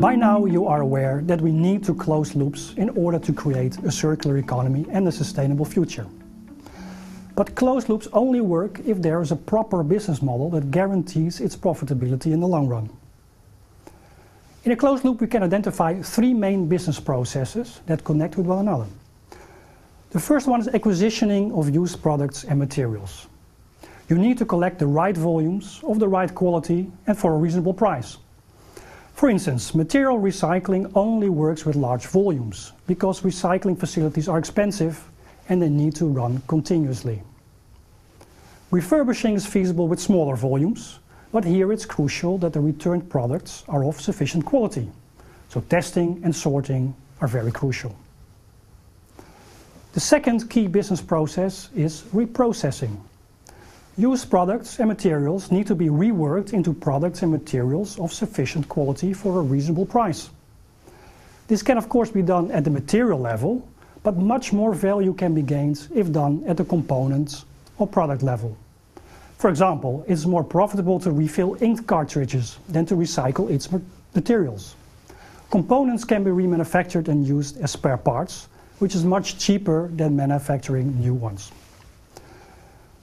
By now you are aware that we need to close loops in order to create a circular economy and a sustainable future. But closed loops only work if there is a proper business model that guarantees its profitability in the long run. In a closed loop we can identify three main business processes that connect with one another. The first one is acquisitioning of used products and materials. You need to collect the right volumes of the right quality and for a reasonable price. For instance, material recycling only works with large volumes because recycling facilities are expensive and they need to run continuously. Refurbishing is feasible with smaller volumes, but here it's crucial that the returned products are of sufficient quality. So testing and sorting are very crucial. The second key business process is reprocessing. Used products and materials need to be reworked into products and materials of sufficient quality for a reasonable price. This can of course be done at the material level, but much more value can be gained if done at the components or product level. For example, it's more profitable to refill ink cartridges than to recycle its materials. Components can be remanufactured and used as spare parts, which is much cheaper than manufacturing new ones.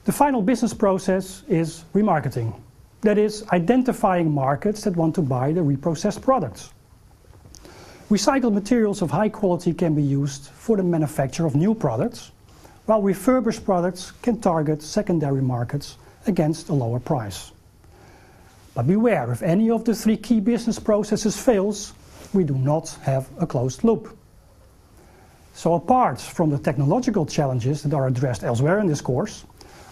The final business process is remarketing. That is, identifying markets that want to buy the reprocessed products. Recycled materials of high quality can be used for the manufacture of new products, while refurbished products can target secondary markets against a lower price. But beware, if any of the three key business processes fails, we do not have a closed loop. So apart from the technological challenges that are addressed elsewhere in this course,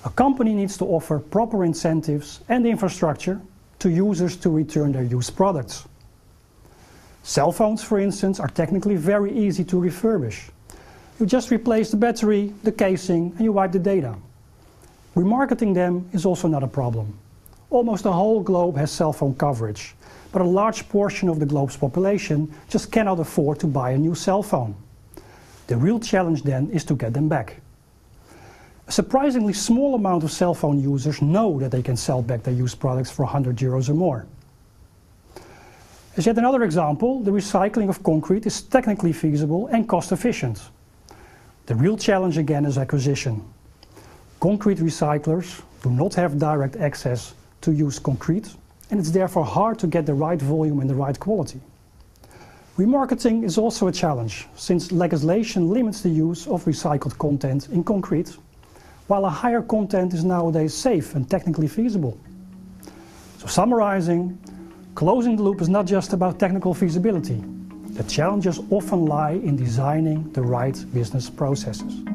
a company needs to offer proper incentives and infrastructure to users to return their used products. Cell phones, for instance, are technically very easy to refurbish. You just replace the battery, the casing, and you wipe the data. Remarketing them is also not a problem. Almost the whole globe has cell phone coverage, but a large portion of the globe's population just cannot afford to buy a new cell phone. The real challenge then is to get them back. Surprisingly small amount of cell phone users know that they can sell back their used products for 100 euros or more. As yet another example, the recycling of concrete is technically feasible and cost efficient. The real challenge again is acquisition. Concrete recyclers do not have direct access to used concrete and it's therefore hard to get the right volume and the right quality. Remarketing is also a challenge since legislation limits the use of recycled content in concrete while a higher content is nowadays safe and technically feasible. So summarizing, closing the loop is not just about technical feasibility. The challenges often lie in designing the right business processes.